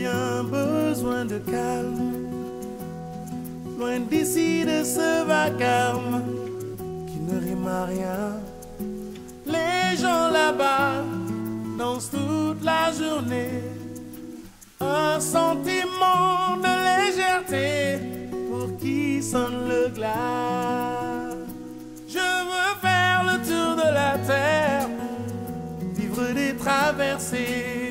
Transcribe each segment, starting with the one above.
un besoin de calme. Loin d'ici de ce vacarme qui ne rime à rien. Les gens là-bas dansent toute la journée. Un sentiment de légèreté pour qui sonne le glas. Je veux faire le tour de la terre, vivre des traversées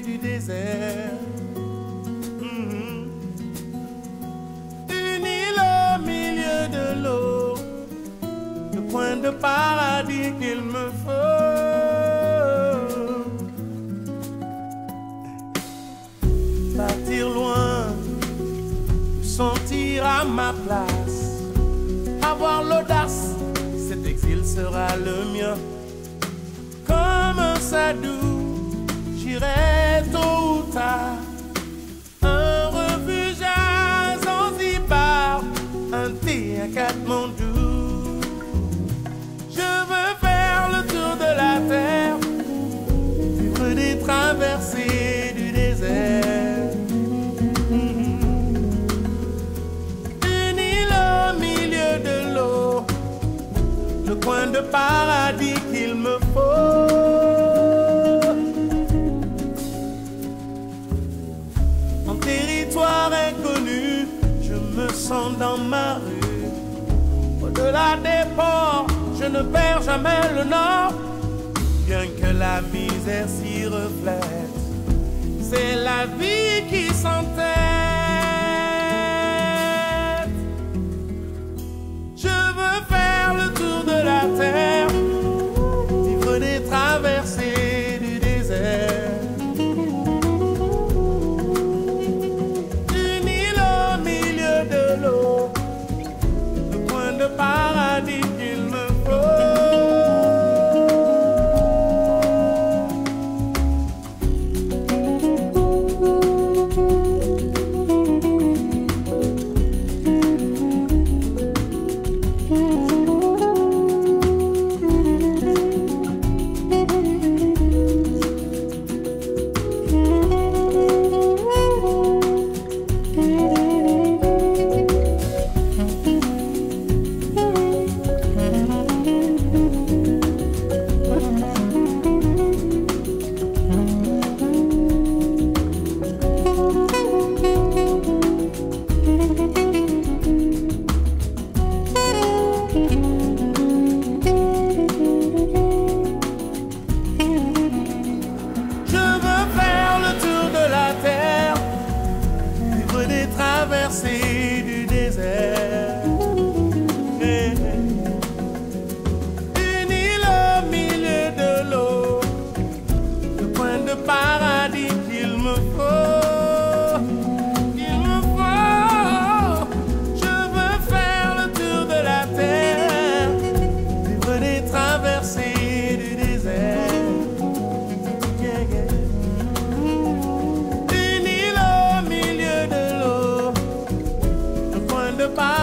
point de paradis qu'il me faut. Partir loin, sentir à ma place, avoir l'audace, cet exil sera le mien. Comme un sadou, j'irai tôt ou tard. Un refuge à Zanzibar, un thé à Katmandou. Coin de paradis qu'il me faut. En territoire inconnu, je me sens dans ma rue. Au-delà des ports, je ne perds jamais le nord. Bien que la misère s'y reflète, c'est la vie. goodbye.